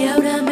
y ahora me